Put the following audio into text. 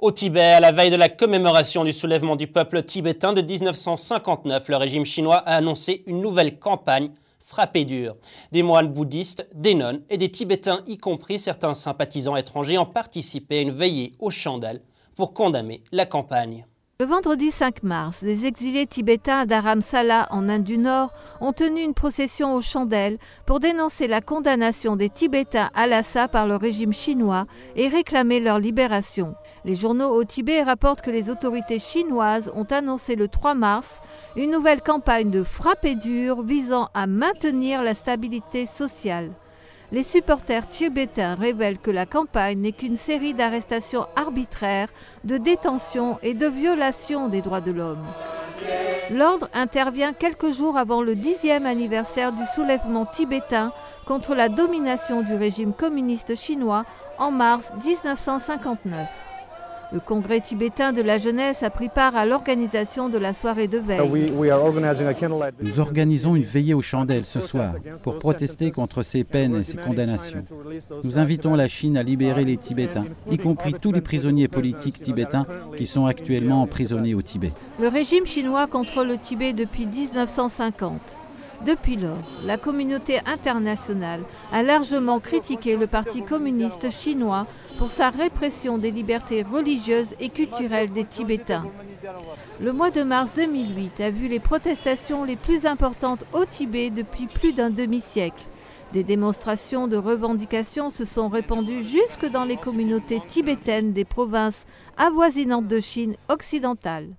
Au Tibet, à la veille de la commémoration du soulèvement du peuple tibétain de 1959, le régime chinois a annoncé une nouvelle campagne frappée dure. Des moines bouddhistes, des nonnes et des Tibétains, y compris certains sympathisants étrangers, ont participé à une veillée aux chandelles pour condamner la campagne. Le vendredi 5 mars, des exilés tibétains d'Aramsala en Inde du Nord ont tenu une procession aux chandelles pour dénoncer la condamnation des Tibétains à Lhasa par le régime chinois et réclamer leur libération. Les journaux au Tibet rapportent que les autorités chinoises ont annoncé le 3 mars une nouvelle campagne de frappe dure visant à maintenir la stabilité sociale. Les supporters tibétains révèlent que la campagne n'est qu'une série d'arrestations arbitraires, de détentions et de violations des droits de l'homme. L'ordre intervient quelques jours avant le dixième anniversaire du soulèvement tibétain contre la domination du régime communiste chinois en mars 1959. Le Congrès tibétain de la jeunesse a pris part à l'organisation de la soirée de veille. Nous organisons une veillée aux chandelles ce soir pour protester contre ces peines et ces condamnations. Nous invitons la Chine à libérer les Tibétains, y compris tous les prisonniers politiques tibétains qui sont actuellement emprisonnés au Tibet. Le régime chinois contrôle le Tibet depuis 1950. Depuis lors, la communauté internationale a largement critiqué le Parti communiste chinois pour sa répression des libertés religieuses et culturelles des Tibétains. Le mois de mars 2008 a vu les protestations les plus importantes au Tibet depuis plus d'un demi-siècle. Des démonstrations de revendications se sont répandues jusque dans les communautés tibétaines des provinces avoisinantes de Chine occidentale.